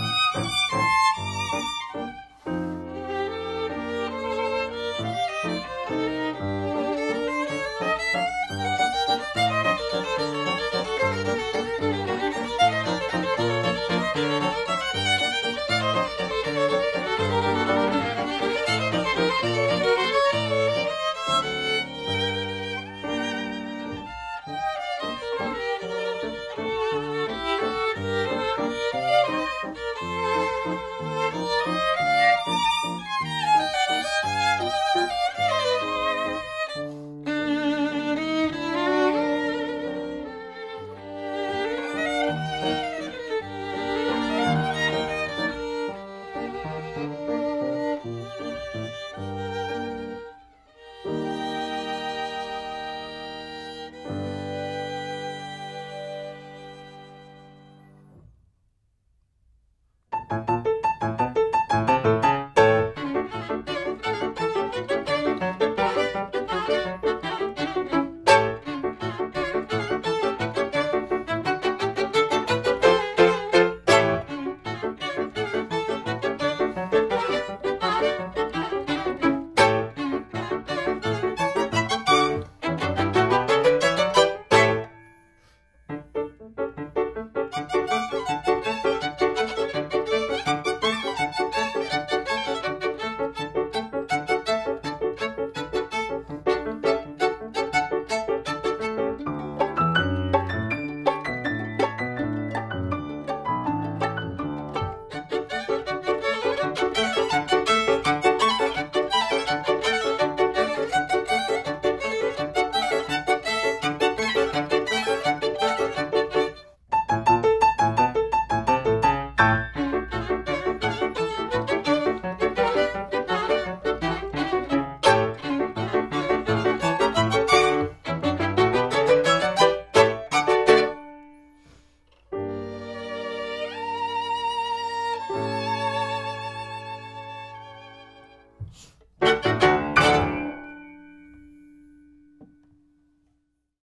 Música